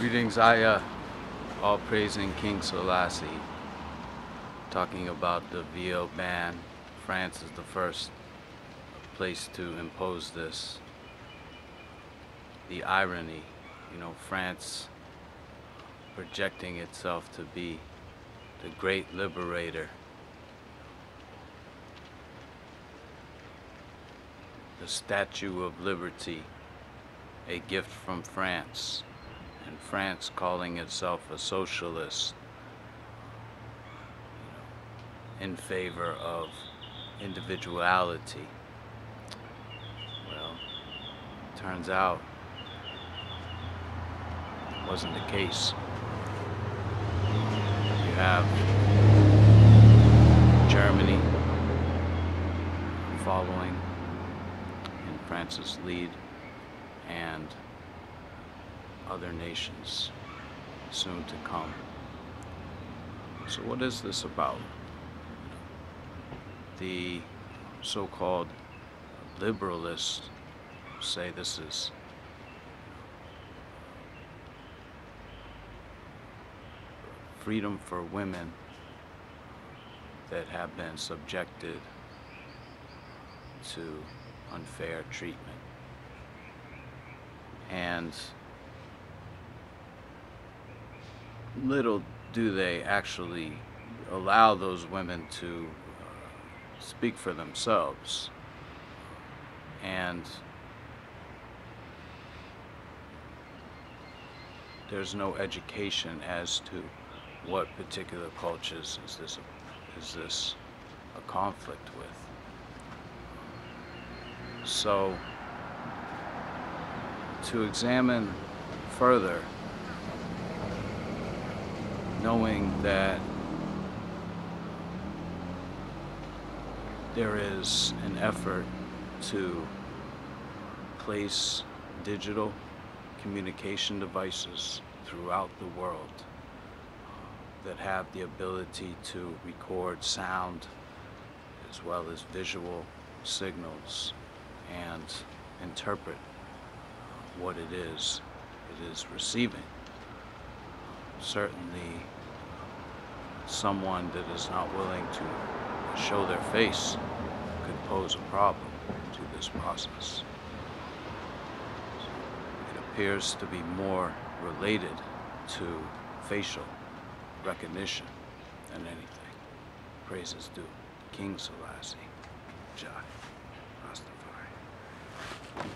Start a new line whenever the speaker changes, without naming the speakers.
Greetings, Aya. Uh, all praising King Selassie. Talking about the VO ban. France is the first place to impose this. The irony, you know, France projecting itself to be the great liberator. The Statue of Liberty, a gift from France and France calling itself a socialist in favor of individuality. Well, turns out it wasn't the case. You have Germany following in France's lead and other nations soon to come. So, what is this about? The so called liberalists say this is freedom for women that have been subjected to unfair treatment. And little do they actually allow those women to uh, speak for themselves. And there's no education as to what particular cultures is this is this a conflict with. So to examine further knowing that there is an effort to place digital communication devices throughout the world uh, that have the ability to record sound as well as visual signals and interpret what it is it is receiving certainly someone that is not willing to show their face could pose a problem to this process. It appears to be more related to facial recognition than anything. Praises due King Selassie, Jah, Rastafari.